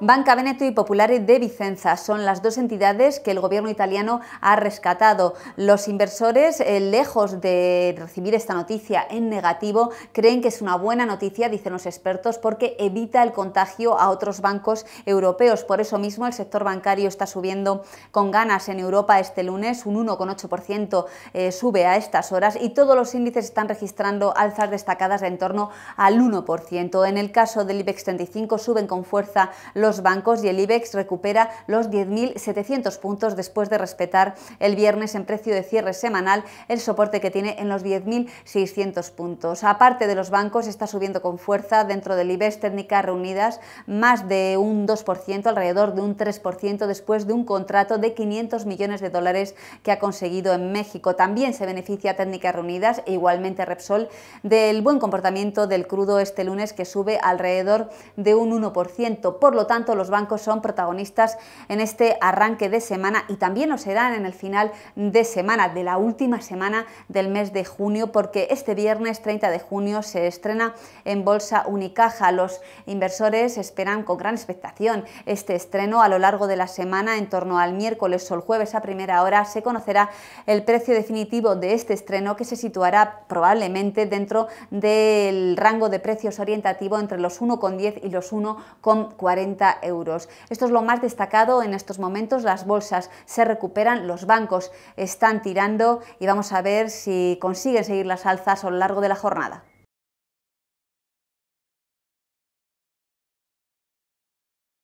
Banca Veneto y Popolare de Vicenza son las dos entidades que el gobierno italiano ha rescatado. Los inversores, eh, lejos de recibir esta noticia en negativo, creen que es una buena noticia, dicen los expertos, porque evita el contagio a otros bancos europeos. Por eso mismo el sector bancario está subiendo con ganas en Europa este lunes, un 1,8% eh, sube a estas horas y todos los índices están registrando alzas destacadas en torno al 1%. En el caso del IBEX 35 suben con fuerza los los bancos y el IBEX recupera los 10.700 puntos después de respetar el viernes en precio de cierre semanal el soporte que tiene en los 10.600 puntos. Aparte de los bancos, está subiendo con fuerza dentro del IBEX técnicas reunidas más de un 2%, alrededor de un 3% después de un contrato de 500 millones de dólares que ha conseguido en México. También se beneficia técnicas reunidas e igualmente Repsol del buen comportamiento del crudo este lunes que sube alrededor de un 1%. Por lo tanto, tanto, los bancos son protagonistas en este arranque de semana y también lo serán en el final de semana, de la última semana del mes de junio, porque este viernes 30 de junio se estrena en Bolsa Unicaja. Los inversores esperan con gran expectación este estreno a lo largo de la semana, en torno al miércoles o el jueves a primera hora, se conocerá el precio definitivo de este estreno que se situará probablemente dentro del rango de precios orientativo entre los 1,10 y los 1,40 euros. Esto es lo más destacado en estos momentos. Las bolsas se recuperan, los bancos están tirando y vamos a ver si consiguen seguir las alzas a lo largo de la jornada.